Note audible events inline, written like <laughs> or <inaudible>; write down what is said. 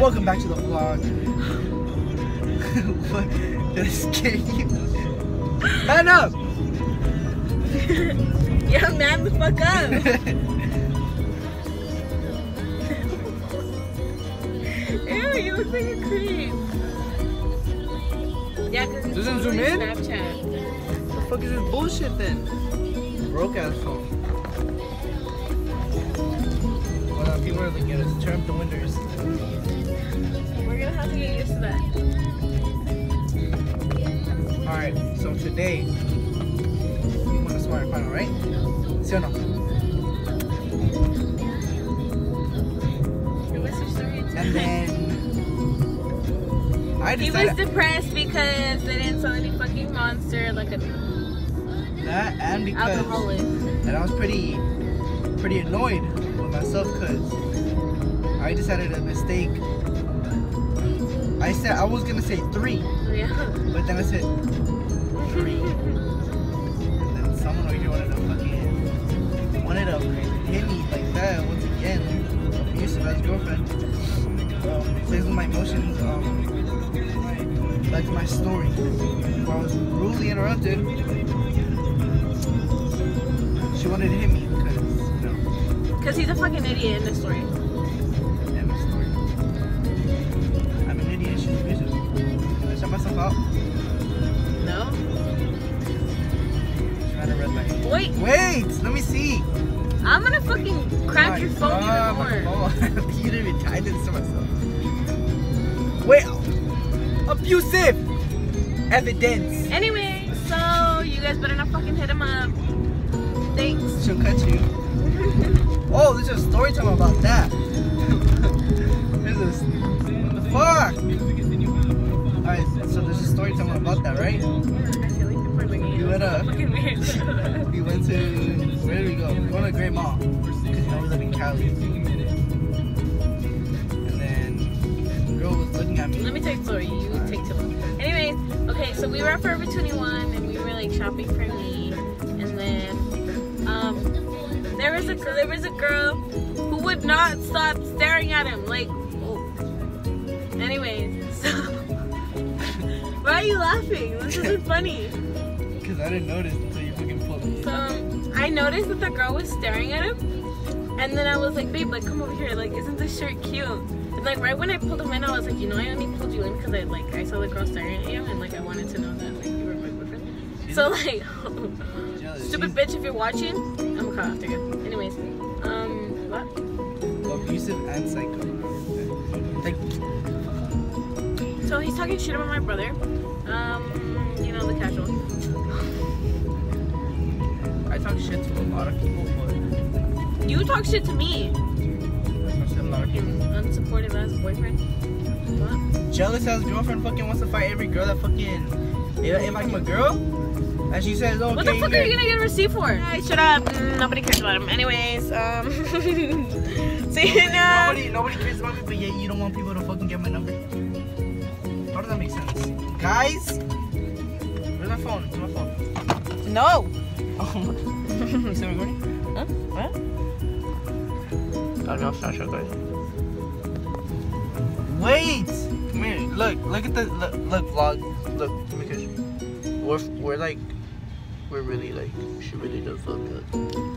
Welcome back to the vlog. <laughs> what? Did I scare you? Man up! <laughs> yeah, man the fuck up! <laughs> Ew, you look like a creep. Yeah, because it's Doesn't? Snapchat. What the fuck is this bullshit then? Broke ass phone. What Well, people are looking at us. Turn up the windows. We're gonna get used to that. Alright, so today, we want to smart final, right? ¿Sí o no? What's your story? And then, I He was depressed because they didn't sell any fucking monster like an that and because alcoholic. and I was pretty, pretty annoyed with myself because I decided a mistake. I said I was gonna say three, Yeah. but then I said three. And then someone over here wanted to fucking wanted to hit me like that once again. Abusive as girlfriend. Um, plays with my emotions. Um, my, my story. Where I was rudely interrupted. She wanted to hit me because you know. Because he's a fucking idiot in the story. Myself out? No? She's at a red light. Wait, Wait, let me see. I'm gonna fucking crack your phone God, even more. phone. <laughs> you didn't even I did this to myself. Wait, abusive evidence. Anyway, so you guys better not fucking hit him up. Thanks. She'll cut you. <laughs> Oh, there's a story time about that. there's a what the fuck? Alright, so there's a story time about that, right? I feel like people are looking You <laughs> went up. <laughs> fucking. We went to where did we go? We went to Great Mall because know we live in Cali. And then the girl was looking at me. Let me tell you story. You take too long. Anyways, okay, so we were at Forever 21 and we were like shopping for me, and then um, there was a there was a girl who would not stop staring at him. Like, oh. anyways, <laughs> so why are you laughing? This isn't <laughs> funny. Because I didn't notice until you fucking pulled me. So um, I noticed that the girl was staring at him, and then I was like, babe, like come over here. Like, isn't this shirt cute? And like right when I pulled him in, I was like, you know, I only pulled you in because I like I saw the girl staring at you, and like I wanted to know that like you were my boyfriend. So like, stupid bitch, if you're watching, I'm gonna call after you. Anyways, um, what? Abusive and psycho. Like, So he's talking shit about my brother. You the casual. I talk shit to a lot of people, but You talk shit to me. I talk shit to a lot of people. Fucking unsupportive ass boyfriend. What? Jealous ass girlfriend fucking wants to fight every girl that fucking. If, if I'm a girl, and she says, okay, What the fuck are you gonna get a receipt for? Alright, shut up. Mm, Nobody cares about him. Anyways, um, <laughs> see you now. Nobody, nobody cares about me, but yet you don't want people to fucking get my number. How does that make sense? Guys, where's my phone? Where's my phone? No. Oh, you still recording? Huh? What? I don't know guys. Wait! Come here. Look, look at the look, look vlog. Look, let me catch you. We're we're like we're really like she really does look good.